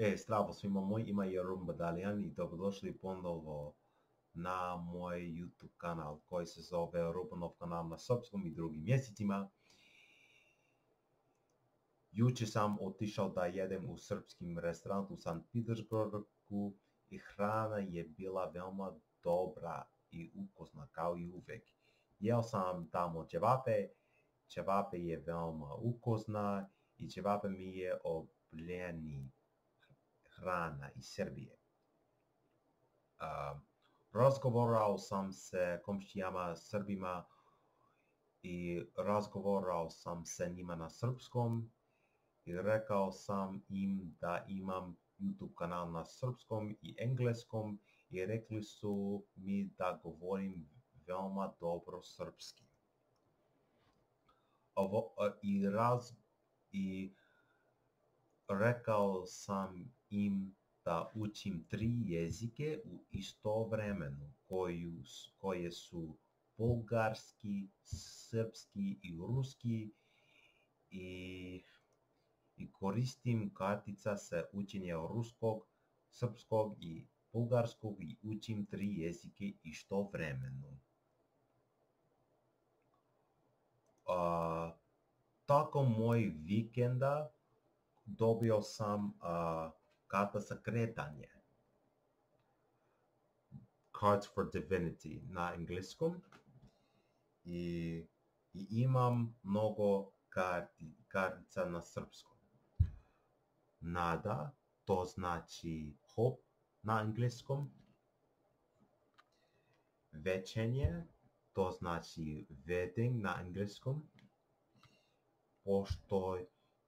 E, stravo svima moj, ima je Rum Badaljan i dobrodošli ponovo na moj YouTube kanal koji se zove Rubanov kanal na srpskom i drugim mjesecima. Juče sam otišao da jedem u srpskim restorantu u St. Petersburgu i hrana je bila veoma dobra i ukusna kao i uvek. Jeo sam tamo ćevape, ćevape je veoma ukusna i čevape mi je obljeni hrana iz Srbije. Uh, razgovarao sam se komšijama Srbima i razgovarao sam se njima na srpskom i rekao sam im da imam YouTube kanal na srpskom i engleskom i rekli su mi da govorim veoma dobro srpski. I, raz, i rekao sam im da učim tri jezike u isto vremenu, koju, koje su bulgarski, srpski i ruski i, i koristim kartica sa učenje ruskog, srpskog i bulgarskog i učim tri jezike isto vremenu. A, tako moj vikenda dobio sam a, kako sa kretanje. Cards for Divinity na engleskom. I, i imam mnogo karti, kartica na srpskom. Nada, to znači hop na engleskom. Večenje, to znači wedding na engleskom. Pošto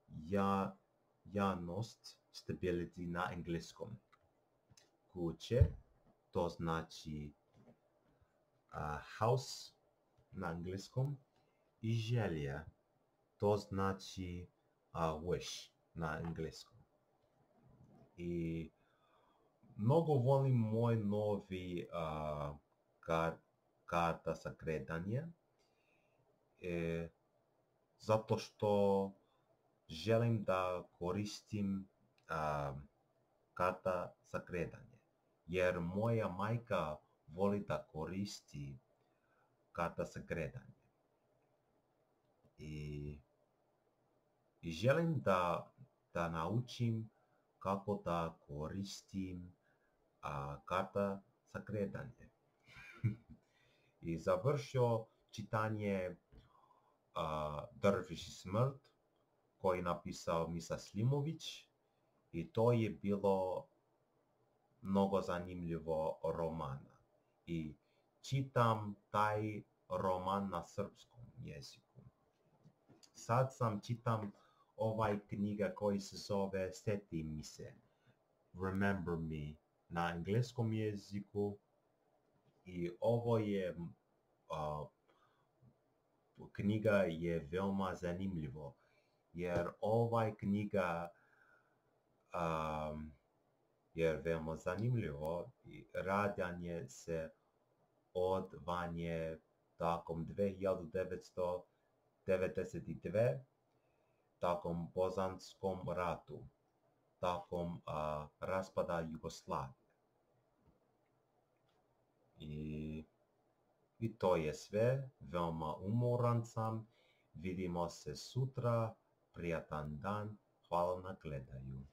ja, janost stability на англеском. Куче, то значи uh, house на англеском и желија, то значи uh, wish на англеском. И много волим мои нови uh, кар, карта за кредање, е, затоа што желим да користим a, karta za kretanje. Jer moja majka voli da koristi karta za kretanje. I, i želim da, da naučim kako da koristim a, karta za kretanje. I završio čitanje a, Drviš smrt koji napisao Misa Slimović i to je bilo mnogo zanimljivo romana. I čitam taj roman na srpskom jeziku. Sad sam čitam ovaj knjiga koji se zove Seti mi se, Remember Me, na engleskom jeziku. I ovo je, uh, knjiga je veoma zanimljivo, jer ovaj knjiga um, jer veoma zanimljivo i radanje se od vanje takom 1992 takom Bozanskom ratu, takom raspada Jugoslavije. I, I to je sve, veoma umoran sam, vidimo se sutra, prijatan dan, hvala na gledanju.